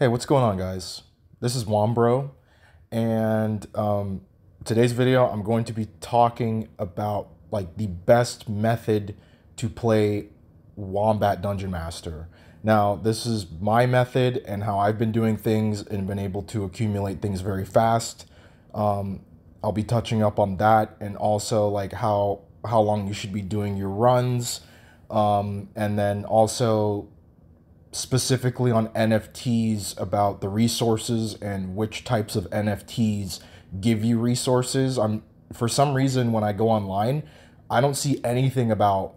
Hey, what's going on, guys? This is Wombro, and um, today's video I'm going to be talking about like the best method to play Wombat Dungeon Master. Now, this is my method and how I've been doing things and been able to accumulate things very fast. Um, I'll be touching up on that and also like how how long you should be doing your runs, um, and then also specifically on NFTs about the resources and which types of NFTs give you resources. I'm for some reason when I go online, I don't see anything about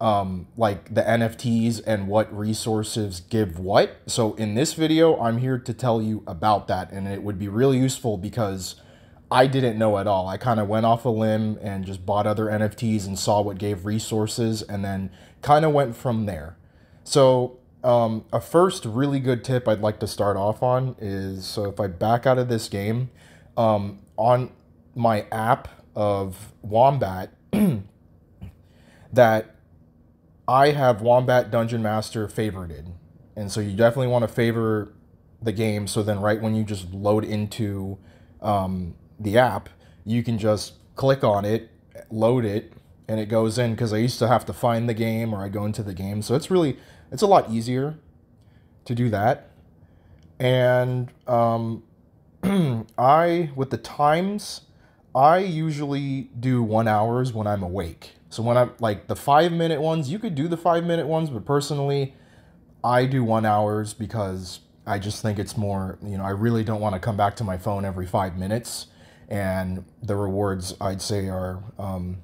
um, like the NFTs and what resources give what. So in this video, I'm here to tell you about that, and it would be really useful because I didn't know at all. I kind of went off a limb and just bought other NFTs and saw what gave resources, and then kind of went from there. So um, a first really good tip I'd like to start off on is so if I back out of this game, um, on my app of Wombat, that I have Wombat Dungeon Master favorited. And so you definitely want to favor the game. So then, right when you just load into um, the app, you can just click on it, load it, and it goes in. Because I used to have to find the game or I go into the game. So it's really it's a lot easier to do that. And um, I, with the times, I usually do one hours when I'm awake. So when I'm like the five minute ones, you could do the five minute ones, but personally, I do one hours because I just think it's more, you know, I really don't want to come back to my phone every five minutes. And the rewards I'd say are um,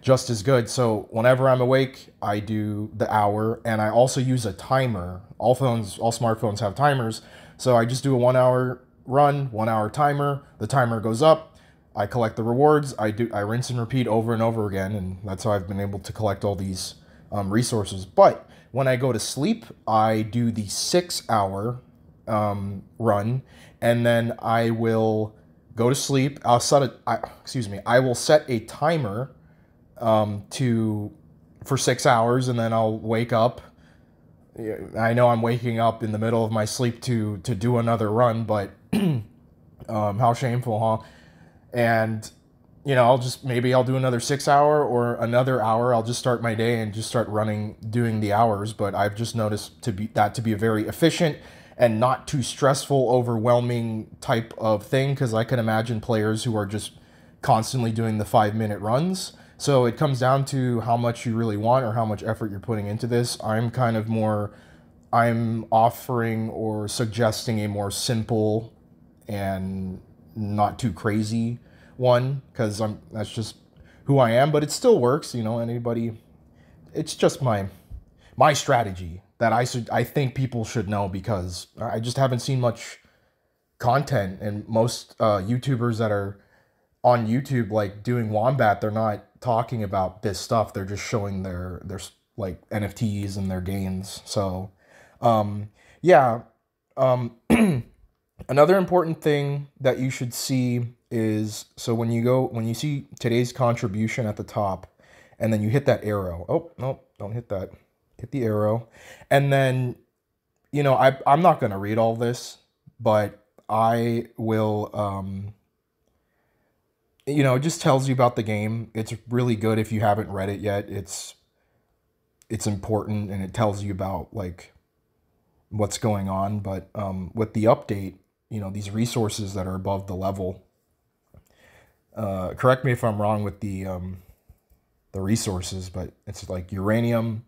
just as good. So whenever I'm awake, I do the hour and I also use a timer. All phones, all smartphones have timers. So I just do a one hour run, one hour timer. The timer goes up. I collect the rewards. I do I rinse and repeat over and over again, and that's how I've been able to collect all these um, resources. But when I go to sleep, I do the six hour um, run, and then I will go to sleep. I'll set it. excuse me. I will set a timer um, to for six hours, and then I'll wake up. I know I'm waking up in the middle of my sleep to to do another run, but um, how shameful, huh? And you know, I'll just maybe I'll do another six hour or another hour. I'll just start my day and just start running, doing the hours. But I've just noticed to be that to be a very efficient and not too stressful, overwhelming type of thing. Because I can imagine players who are just constantly doing the five minute runs so it comes down to how much you really want or how much effort you're putting into this. I'm kind of more, I'm offering or suggesting a more simple and not too crazy one because I'm that's just who I am, but it still works. You know, anybody, it's just my my strategy that I should I think people should know because I just haven't seen much content and most uh, YouTubers that are on YouTube like doing wombat, they're not talking about this stuff. They're just showing their their like NFTs and their gains. So, um, yeah. Um, another important thing that you should see is so when you go when you see today's contribution at the top, and then you hit that arrow. Oh no, don't hit that. Hit the arrow, and then you know I I'm not gonna read all this, but I will um you know, it just tells you about the game. It's really good if you haven't read it yet. It's it's important and it tells you about like what's going on. But um, with the update, you know, these resources that are above the level. Uh, correct me if I'm wrong with the um, the resources, but it's like uranium,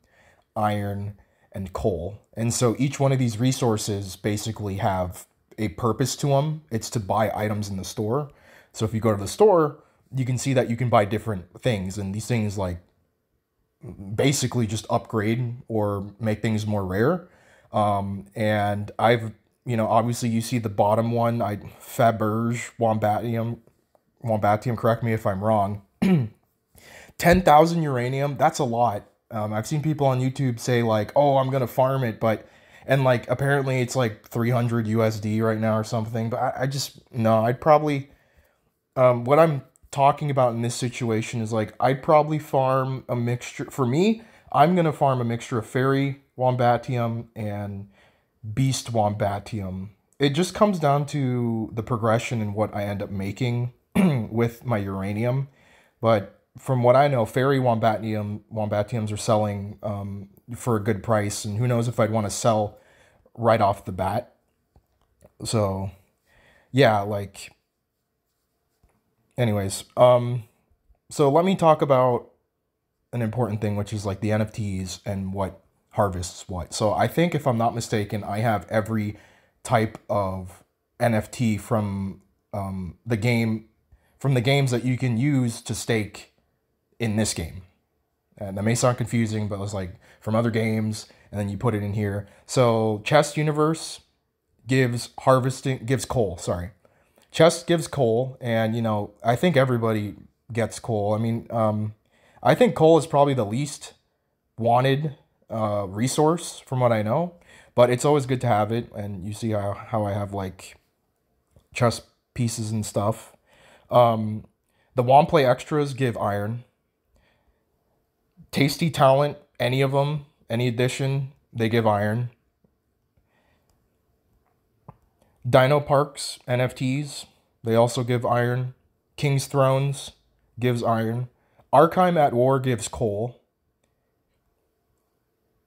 iron, and coal. And so each one of these resources basically have a purpose to them. It's to buy items in the store. So if you go to the store, you can see that you can buy different things, and these things like basically just upgrade or make things more rare. Um, and I've, you know, obviously you see the bottom one, I Faberge Wombatium, Wombatium. Correct me if I'm wrong. Ten thousand uranium. That's a lot. Um, I've seen people on YouTube say like, "Oh, I'm gonna farm it," but and like apparently it's like 300 USD right now or something. But I, I just no, I'd probably um, what I'm talking about in this situation is like I'd probably farm a mixture. For me, I'm gonna farm a mixture of fairy, wombatium, and Beast Wombatium. It just comes down to the progression and what I end up making with my uranium. But from what I know, fairy wombatium wombatiums are selling um, for a good price, and who knows if I'd want to sell right off the bat. So, yeah, like. Anyways, um, so let me talk about an important thing, which is like the NFTs and what harvests what. So I think if I'm not mistaken, I have every type of NFT from um, the game, from the games that you can use to stake in this game. And that may sound confusing, but it's like from other games, and then you put it in here. So Chest Universe gives harvesting gives coal. Sorry, Chest gives coal, and you know I think everybody gets coal. I mean, um, I think coal is probably the least wanted uh, resource from what I know, but it's always good to have it. And you see how, how I have like chest pieces and stuff. Um, the Womplay extras give iron. Tasty Talent, any of them, any edition, they give iron. Dino Parks NFTs, they also give iron. King's Thrones gives iron. Arkheim at War gives coal.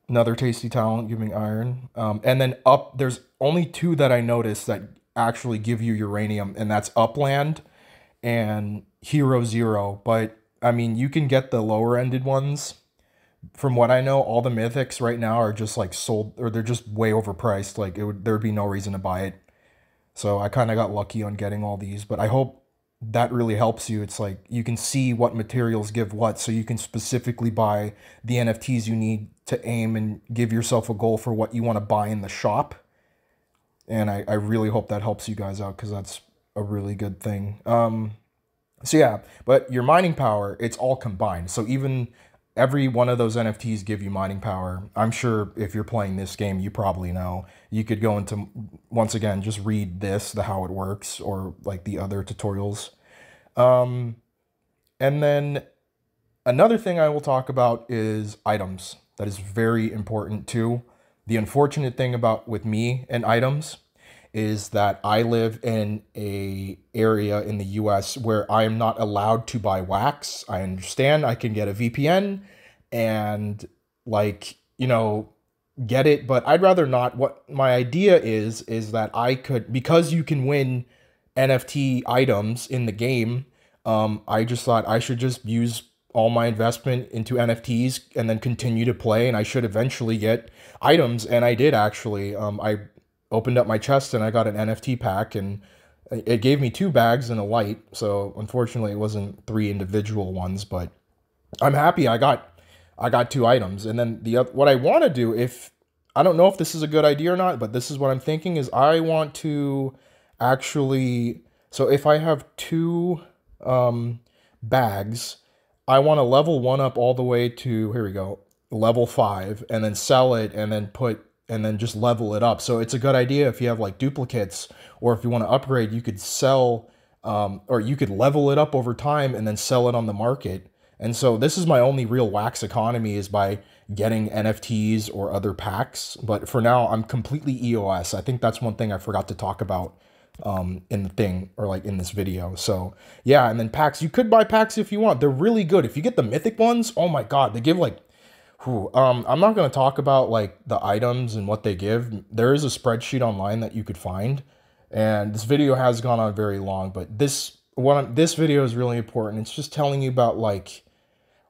Another tasty talent giving iron. Um, and then up, there's only two that I noticed that actually give you uranium, and that's Upland and Hero Zero. But I mean, you can get the lower ended ones. From what I know, all the mythics right now are just like sold, or they're just way overpriced. Like it would, there would be no reason to buy it. So I kind of got lucky on getting all these, but I hope that really helps you. It's like you can see what materials give what, so you can specifically buy the NFTs you need to aim and give yourself a goal for what you want to buy in the shop. And I, I really hope that helps you guys out because that's a really good thing. Um, so yeah, but your mining power, it's all combined. So even every one of those NFTs give you mining power. I'm sure if you're playing this game, you probably know. You could go into once again just read this, the how it works, or like the other tutorials. Um, and then another thing I will talk about is items. That is very important too. The unfortunate thing about with me and items is that I live in a area in the US where I am not allowed to buy wax. I understand I can get a VPN and like, you know, get it, but I'd rather not. What my idea is is that I could because you can win NFT items in the game, um I just thought I should just use all my investment into NFTs and then continue to play and I should eventually get items and I did actually. Um I opened up my chest and I got an NFT pack and it gave me two bags and a light. So unfortunately it wasn't three individual ones, but I'm happy I got I got two items. And then the other, what I want to do if I don't know if this is a good idea or not, but this is what I'm thinking is I want to actually so if I have two um bags, I want to level one up all the way to here we go, level 5 and then sell it and then put and then just level it up. So it's a good idea if you have like duplicates or if you want to upgrade, you could sell um, or you could level it up over time and then sell it on the market. And so this is my only real wax economy is by getting NFTs or other packs. But for now, I'm completely EOS. I think that's one thing I forgot to talk about um, in the thing or like in this video. So yeah, and then packs, you could buy packs if you want. They're really good. If you get the mythic ones, oh my God, they give like Whew, um, I'm not going to talk about like the items and what they give. There is a spreadsheet online that you could find, and this video has gone on very long. But this one, this video is really important. It's just telling you about like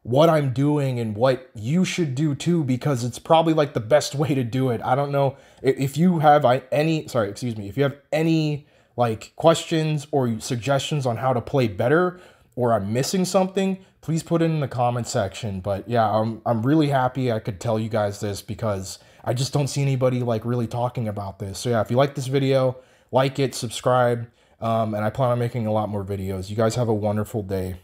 what I'm doing and what you should do too, because it's probably like the best way to do it. I don't know if you have any. Sorry, excuse me. If you have any like questions or suggestions on how to play better, or I'm missing something, please put it in the comment section. But yeah, I'm, I'm really happy I could tell you guys this because I just don't see anybody like really talking about this. So yeah, if you like this video, like it, subscribe, um, and I plan on making a lot more videos. You guys have a wonderful day.